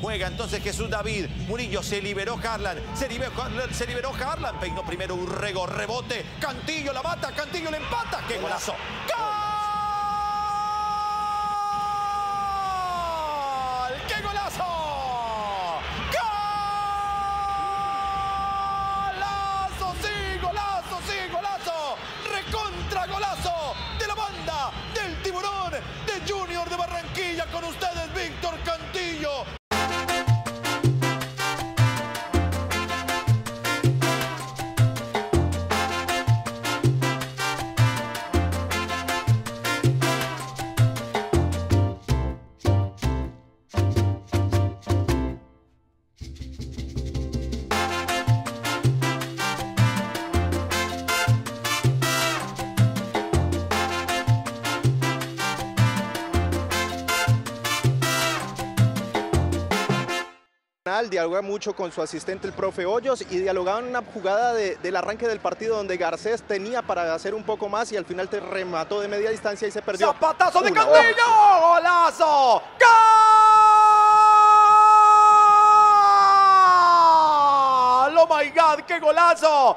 Juega entonces Jesús David. Murillo se liberó Harlan. Se liberó, se liberó Harlan. Peinó primero Urrego. Rebote. Cantillo la mata. Cantillo le empata. ¡Qué golazo! ¡Gol! ¡Qué golazo! ¡Golazo! ¡Sí! ¡Golazo! ¡Sí! ¡Golazo! ¡Recontra golazo! De la banda del tiburón de Junior de Barranquilla. Con ustedes, dialoga mucho con su asistente el profe Hoyos y dialogaban en una jugada de- del arranque del partido donde Garcés tenía para hacer un poco más y al final te remató de media distancia y se perdió. ¡Zapatazo de Una. Cantillo! ¡Golazo! ¡Gol! ¡Oh my God! ¡Qué golazo!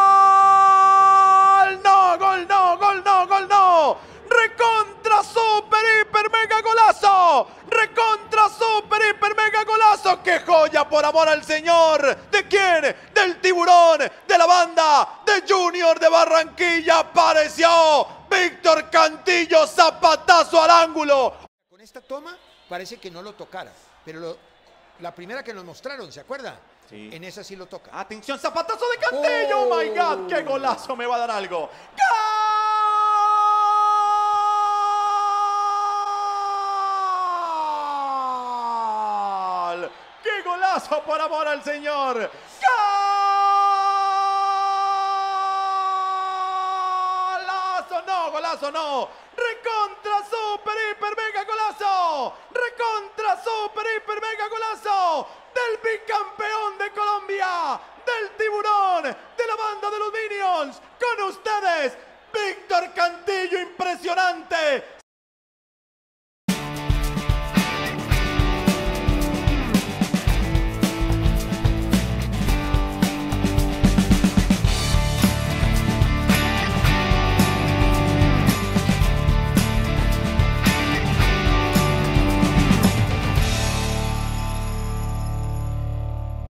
¡Gol! ¡No! ¡Gol no! ¡Gol no! ¡Gol no! ¡Recontra super hiper mega golazo! ¡Recontra super hiper mega golazo! ¡Qué joya por amor al Señor! ¿De quién? Del tiburón, de la banda, de Junior de Barranquilla apareció Víctor Cantillo, zapatazo al ángulo. Con esta toma parece que no lo tocara, pero lo- la primera que nos mostraron, ¿se acuerda? Sí. En esa sí lo toca. Atención, zapatazo de Cantillo. Oh, my God, qué golazo me va a dar algo. ¡Gol! paso por amor al Señor. ¡Golazo! No, golazo no. Recontra, super, hiper, mega golazo. Recontra, super, hiper, mega golazo. Del bicampeón de Colombia. Del tiburón. De la banda de los Minions. Con ustedes, Víctor Cantillo. Impresionante.